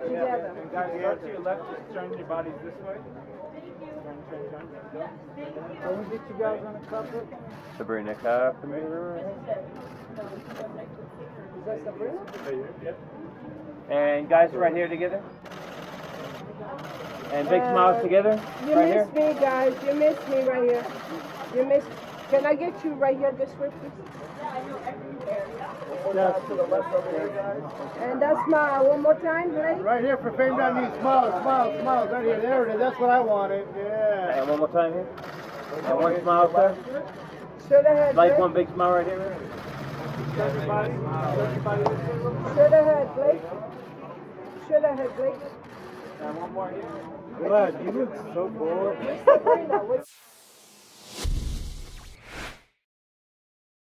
together. And guys, go to your left, just turn your bodies this way. Turn, turn, turn. Can we get you guys on a couple? Sabrina Carpenter. Is that Sabrina? Yep. And guys right here together. And big Uh, smiles together. You right here. missed me, guys. You missed me right here. You missed. Can I get you right here this way, please? Just to the left over. And that's my one more time, Blake. Right here for fame down these smiles, smiles, smiles. Right here, there it is. That's what I wanted. Yeah. And one more time here. And one smile, sir. Should have had Like one big smile right here. Turn your body. Turn your body this way. Should have had Blake. Should have had Blake. And one more here. Glad you look so bored. Sabrina, what-